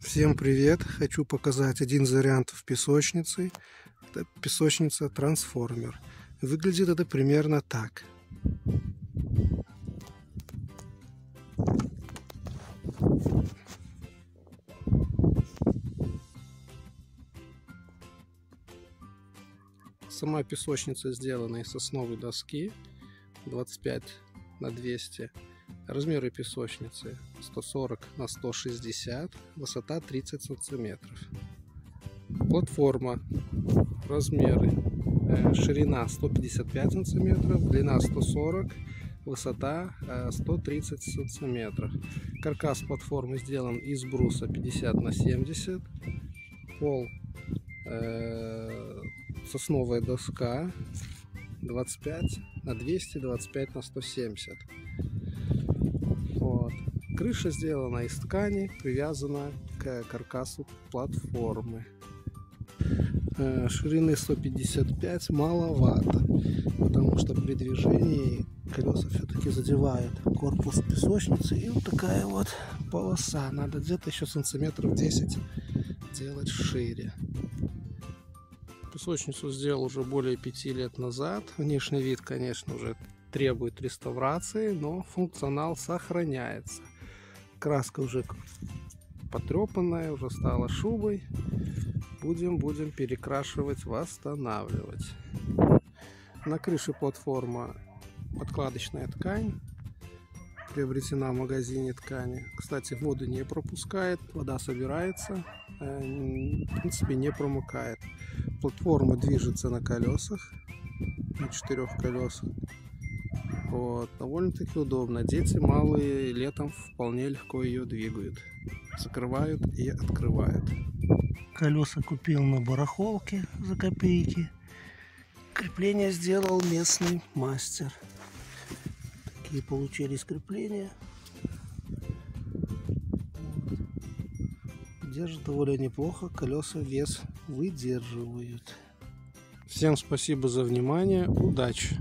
Всем привет! Хочу показать один из вариантов песочницы. Это песочница трансформер. Выглядит это примерно так. Сама песочница сделана из сосновой доски 25 на 200 Размеры песочницы 140 на 160, высота 30 сантиметров. Платформа, размеры, э, ширина 155 сантиметров, длина 140, высота 130 э, сантиметров. Каркас платформы сделан из бруса 50 на 70, пол э, сосновая доска 25 на 200, 25 на 170. Крыша сделана из ткани, привязана к каркасу платформы. Э, ширины 155 маловато, потому что при движении колеса все-таки задевают корпус песочницы. И вот такая вот полоса. Надо где-то еще сантиметров 10 делать шире. Песочницу сделал уже более пяти лет назад. Внешний вид, конечно, уже требует реставрации, но функционал сохраняется. Краска уже потрепанная, уже стала шубой. Будем, будем перекрашивать, восстанавливать. На крыше платформа подкладочная ткань. Приобретена в магазине ткани. Кстати, воду не пропускает, вода собирается, э, в принципе не промыкает. Платформа движется на колесах, на четырех колесах. Вот, довольно-таки удобно. Дети малые летом вполне легко ее двигают. Закрывают и открывают. Колеса купил на барахолке за копейки. Крепление сделал местный мастер. Такие получились крепления. Держит довольно неплохо. Колеса вес выдерживают. Всем спасибо за внимание. Удачи!